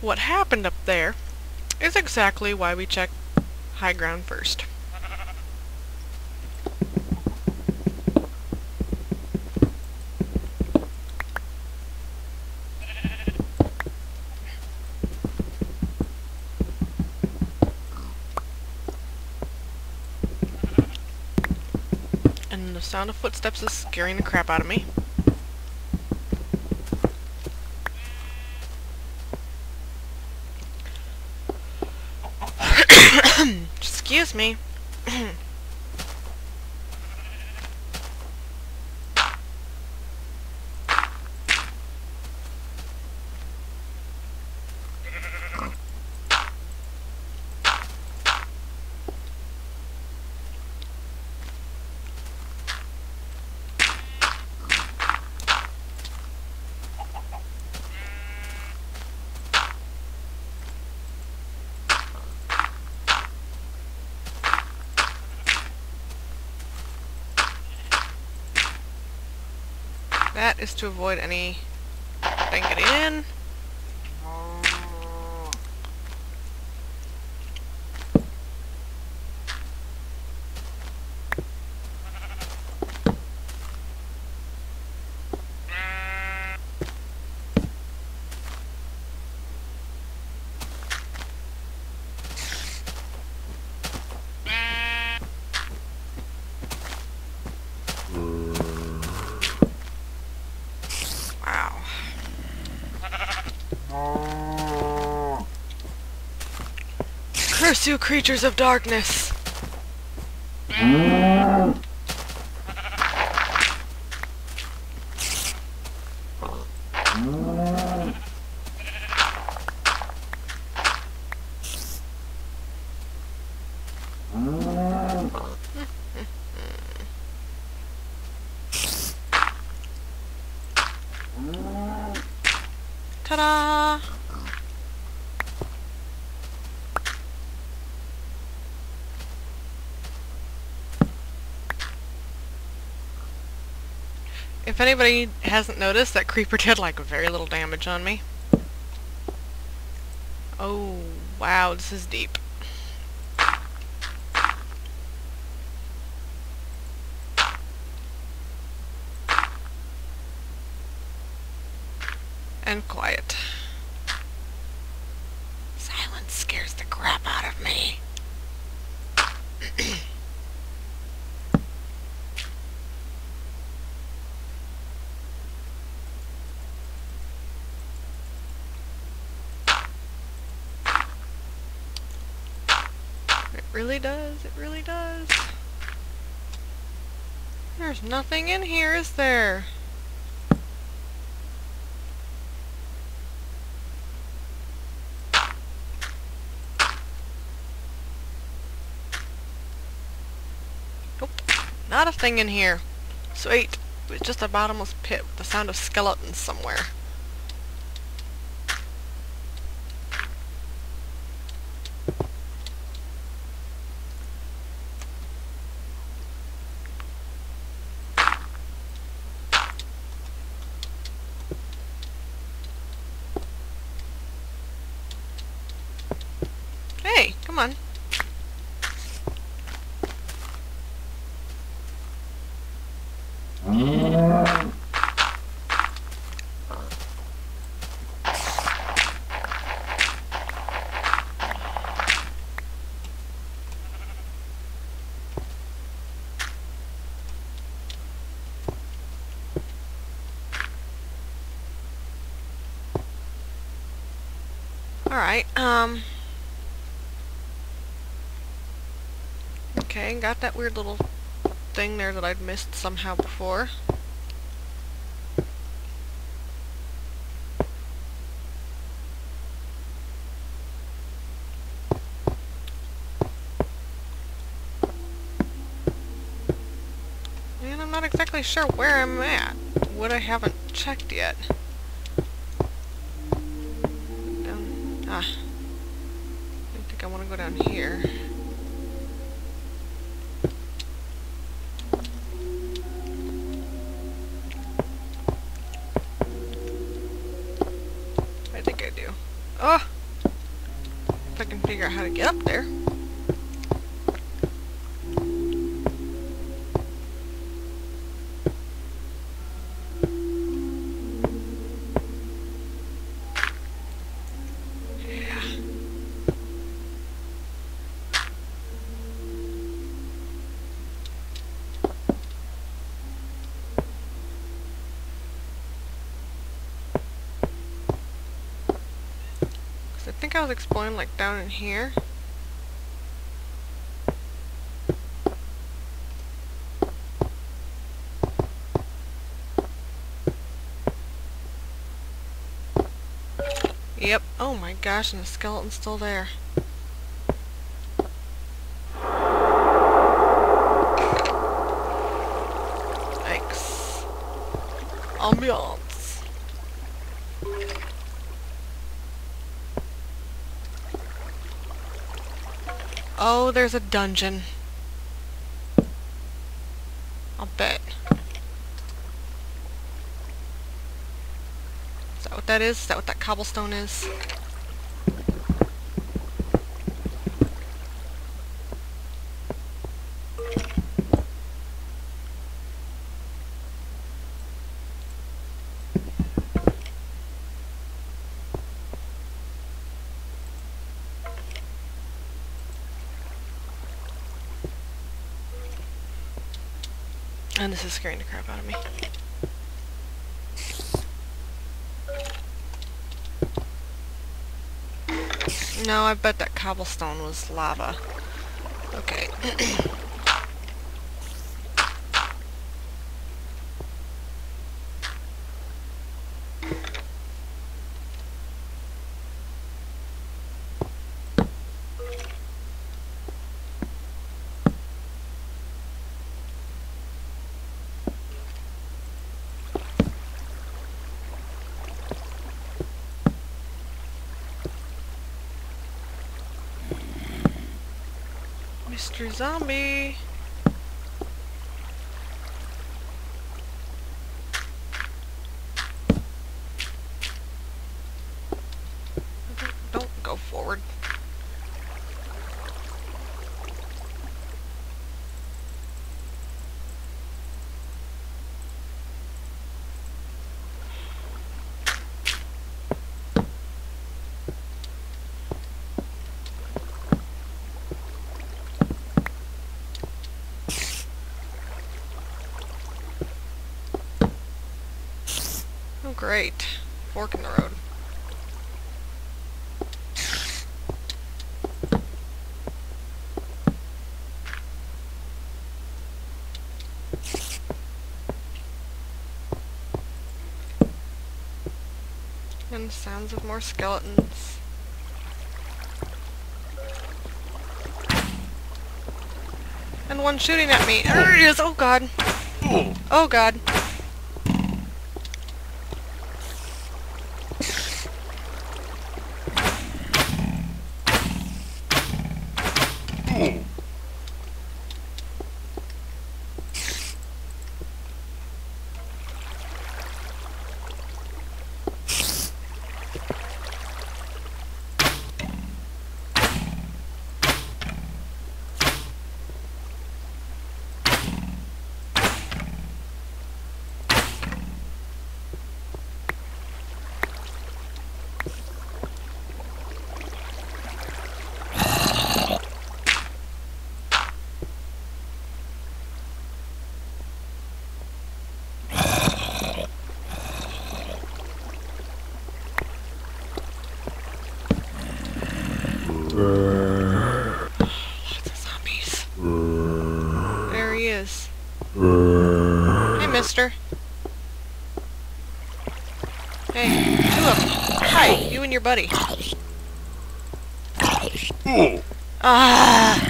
what happened up there is exactly why we check high ground first. And the sound of footsteps is scaring the crap out of me. Me. That is to avoid any getting in. Curse you, creatures of darkness! Ta-da! If anybody hasn't noticed, that creeper did like very little damage on me. Oh, wow, this is deep. And quiet. Silence scares the crap out of me. It really does, it really does. There's nothing in here, is there? Nope, not a thing in here. Sweet. It was just a bottomless pit with the sound of skeletons somewhere. Hey, come on. Alright, um... Okay, got that weird little thing there that I'd missed somehow before. And I'm not exactly sure where I'm at. What I haven't checked yet. Can think I was exploring like down in here. Yep. Oh my gosh, and the skeleton's still there. Yikes. Ambiance. Oh, there's a dungeon. I'll bet. Is that what that is? Is that what that cobblestone is? And this is scaring the crap out of me. No, I bet that cobblestone was lava. Okay. Mr. Zombie. Great. Fork in the road. And sounds of more skeletons. And one shooting at me. Oh. There it is! Oh god. Oh, oh god. Lots of zombies. There he is. Hey, mister. Hey, two of them. Hi, you and your buddy. Ah!